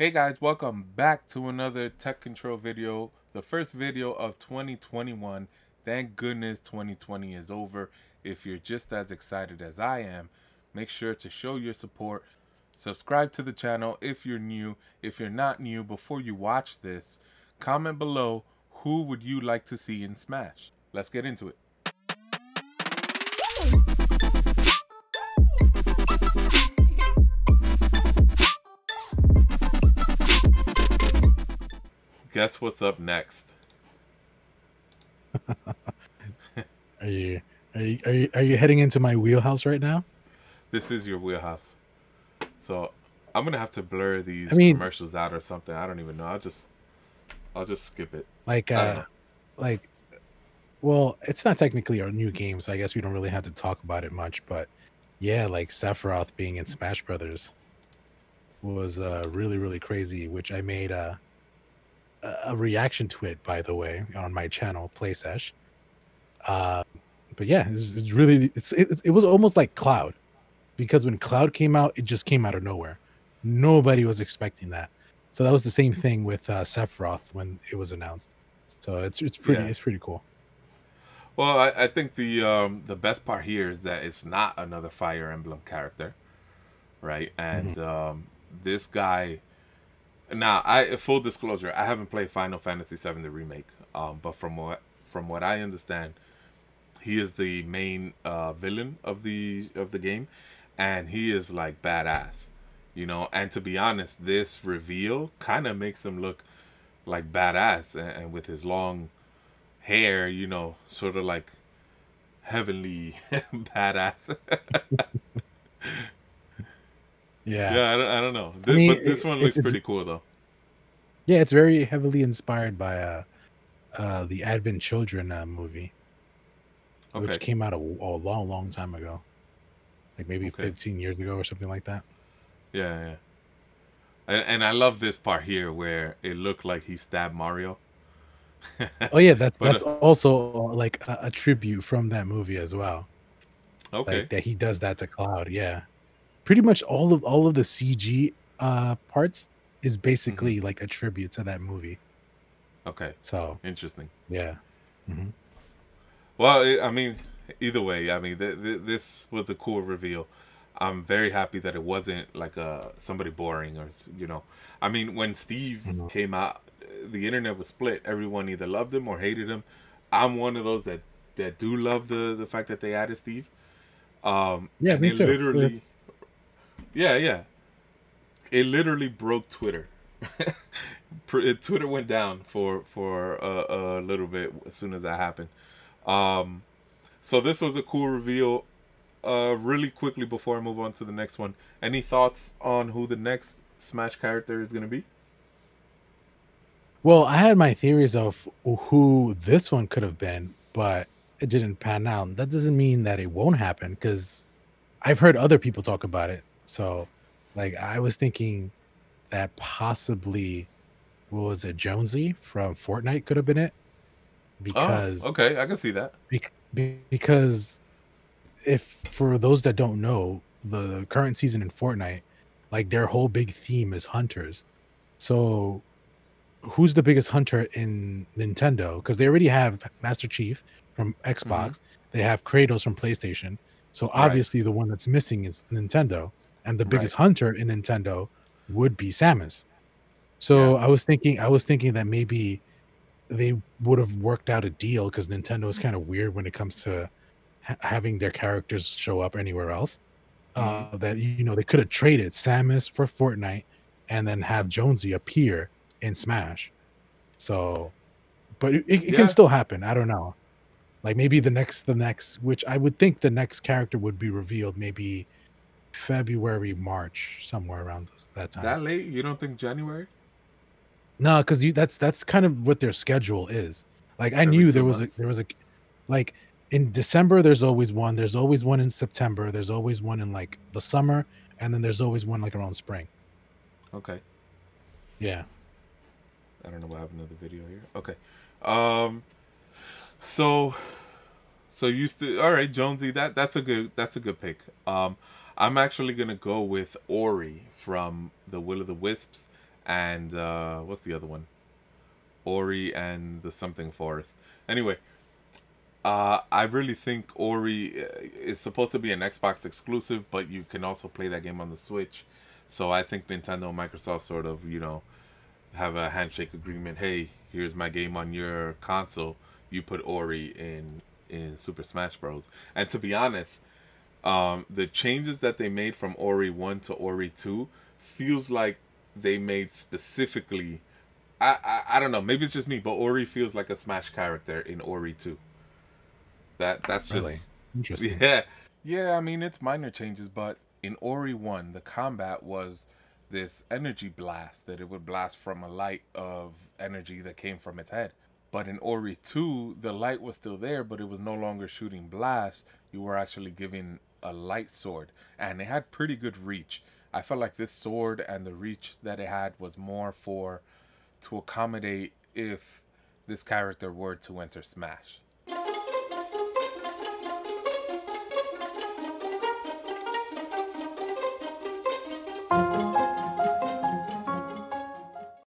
Hey guys, welcome back to another Tech Control video. The first video of 2021. Thank goodness 2020 is over. If you're just as excited as I am, make sure to show your support. Subscribe to the channel if you're new. If you're not new, before you watch this, comment below who would you like to see in Smash. Let's get into it. Guess what's up next? Are you are you, are you are you heading into my wheelhouse right now? This is your wheelhouse. So I'm gonna have to blur these I mean- commercials out or something. I don't even know. I'll just I'll just skip it. Like uh like well, it's not technically a new game, so I guess we don't really have to talk about it much, but yeah, like Sephiroth being in Smash Brothers was uh really really crazy, which I made a a reaction to it by the way on my channel PlaySesh. Uh but yeah, it's, it's really it's it, it was almost like Cloud because when Cloud came out, it just came out of nowhere. Nobody was expecting that. So that was the same thing with uh, Sephiroth when it was announced. So it's it's pretty Yeah. it's pretty cool. Well, I, I think the um, the best part here is that it's not another Fire Emblem character, right? And um, this guy. Now, I full disclosure, I haven't played Final Fantasy VII the remake, um, but from what from what I understand, he is the main uh, villain of the of the game, and he is like badass, you know. And to be honest, this reveal kind of makes him look like badass, and, and with his long hair, you know, sort of like heavenly badass. Yeah. yeah, I don't, I don't know. This, mean, but this it- one looks it's- pretty cool though. Yeah, it's very heavily inspired by uh uh the Advent Children uh, movie, Okay. which came out a, a long long time ago. Like maybe Okay. 15 years ago or something like that. Yeah, yeah. And, and I love this part here where it looked like he stabbed Mario. Oh yeah, that's But, that's also uh, like a, a tribute from that movie as well. Okay. Like that he does that to Cloud. Yeah. Pretty much all of all of the CG uh parts is Mm-hmm. basically like a tribute to that movie. Okay. So, Interesting. yeah. hmm Well, I mean, either way, I mean, th- th- this was a cool reveal. I'm very happy that it wasn't like a somebody boring or you know. I mean, when Steve Mhm. came out, the internet was split. Everyone either loved him or hated him. I'm one of those that that do love the the fact that they added Steve. Um, Yeah, me too. Literally, It's- yeah, yeah. It literally broke Twitter. Twitter went down for for a, a little bit as soon as that happened. Um, so this was a cool reveal. Uh, really quickly before I move on to the next one, any thoughts on who the next Smash character is gonna be? Well, I had my theories of who this one could have been, but it didn't pan out. That doesn't mean that it won't happen because I've heard other people talk about it. So, like, I was thinking that possibly, what was it, Jonesy from Fortnite could have been it because oh, okay, I can see that. bec- be- because if for those that don't know the current season in fortnite like their whole big theme is hunters so who's the biggest hunter in nintendo because they already have master chief from xbox they have kratos from playstation so Mm-hmm. Right. obviously the one that's missing is nintendo and the biggest hunter in nintendo would be samus so Yeah. i was thinking i was thinking that maybe they would have worked out a deal because Nintendo is kind of weird when it comes to ha- having their characters show up anywhere else. Mm-hmm. Uh, that you know they could have traded Samus for Fortnite and then have Jonesy appear in Smash. So, but it, it, it Yeah. can still happen. I don't know. Like maybe the next, the next, which I would think the next character would be revealed maybe February, March, somewhere around that time. That late? You don't think January? No, because you that's that's kind of what their schedule is. Like I Every knew there was a there was a like in December there's always one, there's always one in September, there's always one in like the summer, and then there's always one like around spring. Okay. Yeah. I don't know what happened to the video here. Okay. Um so so used to all right, Jonesy, that that's a good that's a good pick. Um I'm actually gonna go with Ori from the Will of the Wisps and uh, what's the other one? Ori and the something forest. Anyway, uh, I really think Ori uh, is supposed to be an Xbox exclusive, but you can also play that game on the Switch. So I think Nintendo and Microsoft sort of, you know, have a handshake agreement. Hey, here's my game on your console. You put Ori in in Super Smash Bros. And to be honest, um, the changes that they made from Ori one to Ori two feels like they made specifically. I, I I don't know. Maybe it's just me, but Ori feels like a Smash character in Ori two. That that's Really? just Interesting. yeah, yeah. I mean, it's minor changes, but in Ori one, the combat was this energy blast that it would blast from a light of energy that came from its head. But in Ori two, the light was still there, but it was no longer shooting blasts. You were actually giving a light sword, and it had pretty good reach. I felt like this sword and the reach that it had was more for to accommodate if this character were to enter Smash.